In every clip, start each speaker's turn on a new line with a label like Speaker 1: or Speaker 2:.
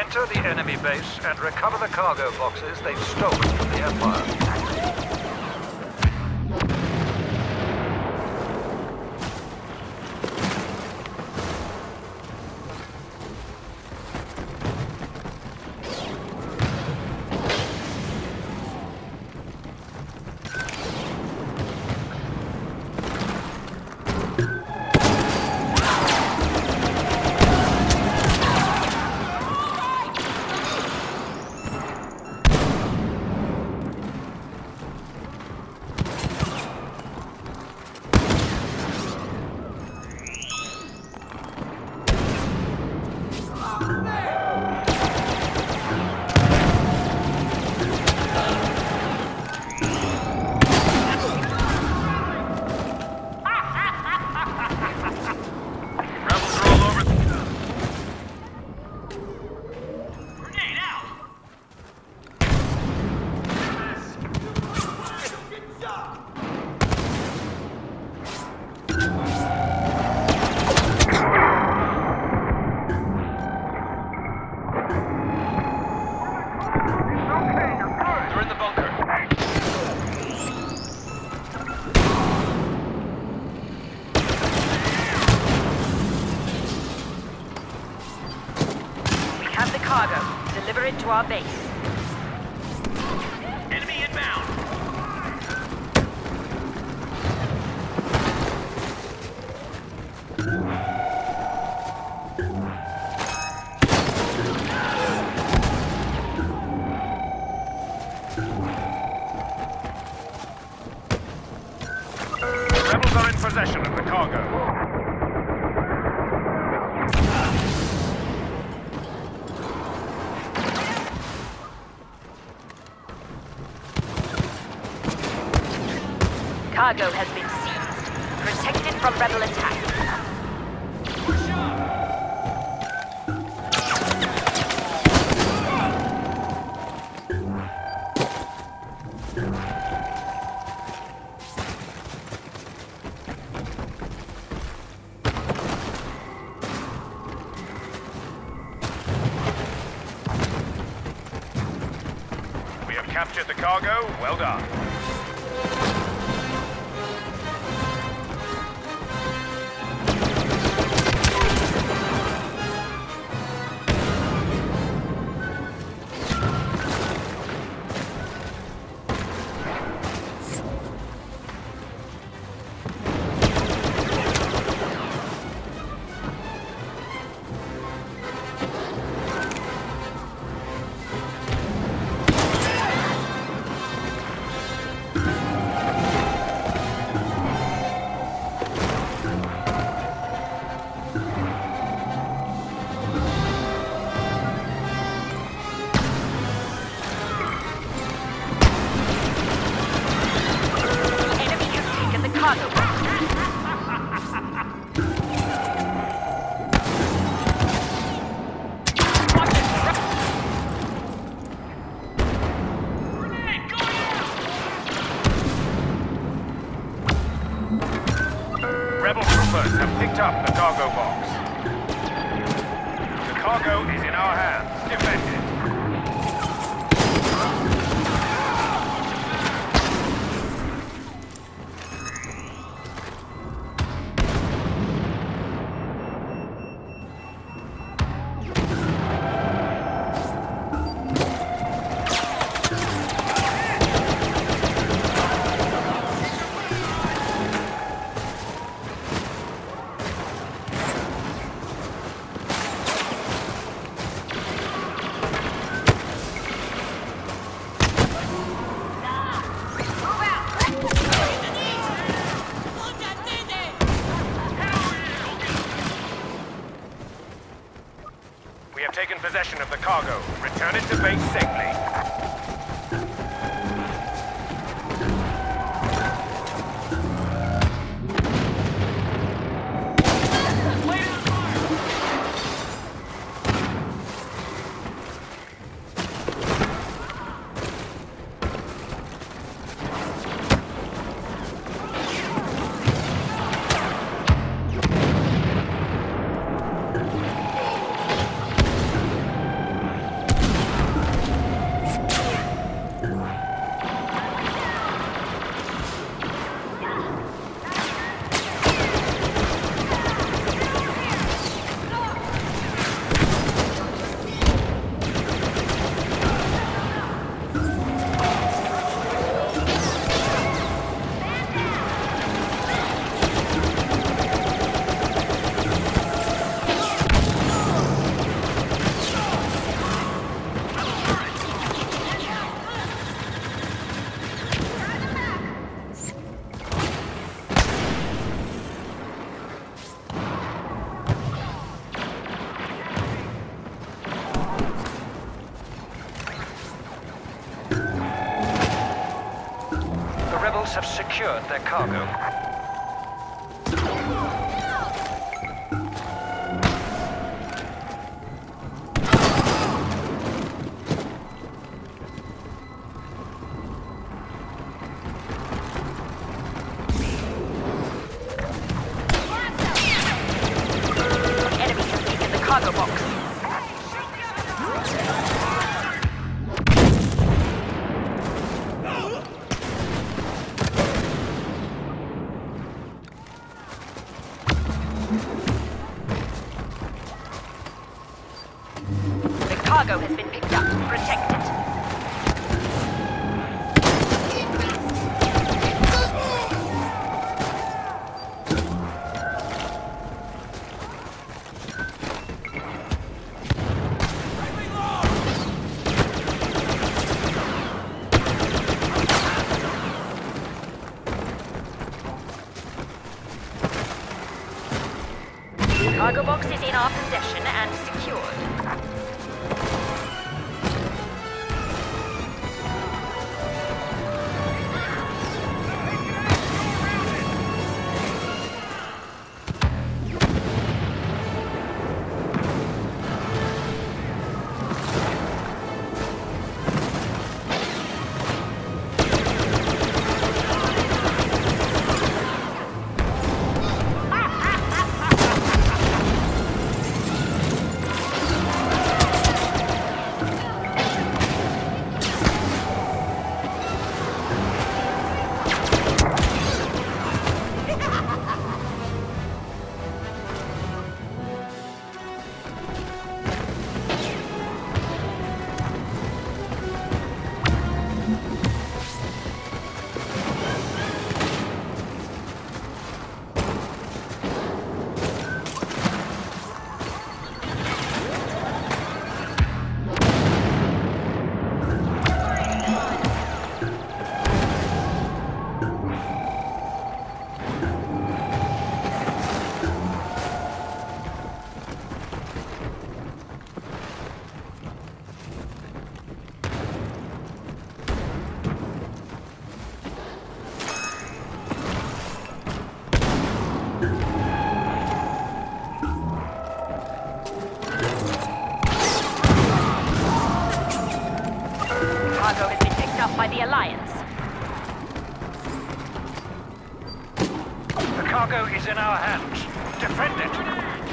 Speaker 1: Enter the enemy base and recover the cargo boxes they've stolen from the Empire.
Speaker 2: Cargo. Deliver it to our base.
Speaker 3: Enemy inbound. Rebels are in possession of the cargo.
Speaker 2: Cargo has been seized. Protect it from rebel attack.
Speaker 3: We have captured the cargo. Well done. We have taken possession of the cargo. Return it to base safely.
Speaker 1: secured their cargo.
Speaker 2: Chicago has cargo is in our
Speaker 1: hands. Defend it.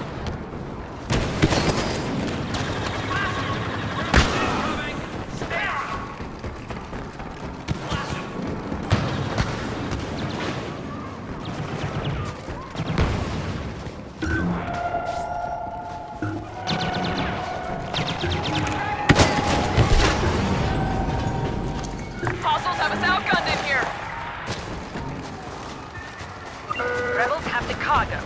Speaker 2: Chicago.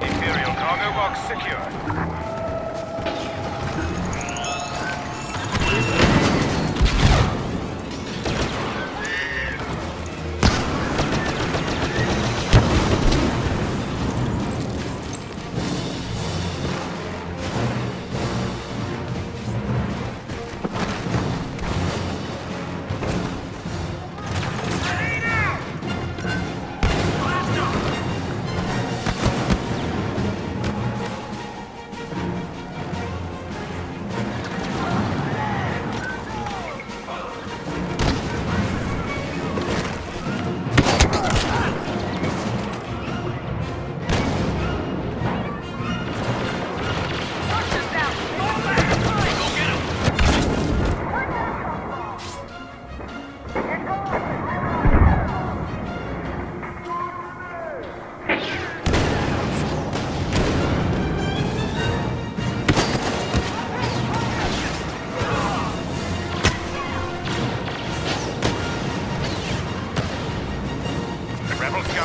Speaker 2: Imperial cargo box secure.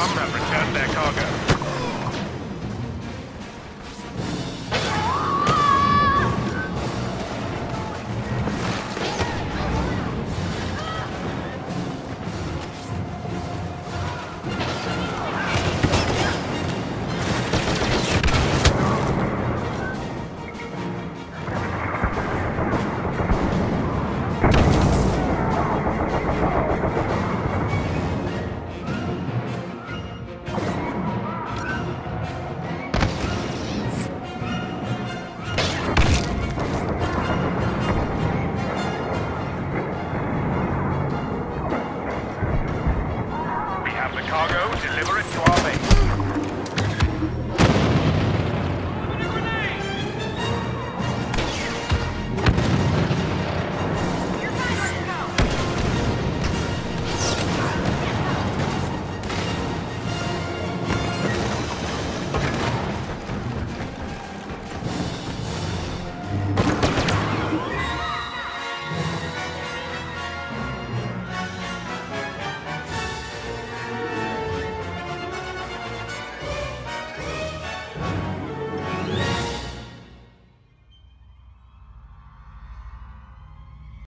Speaker 2: come and return their cargo.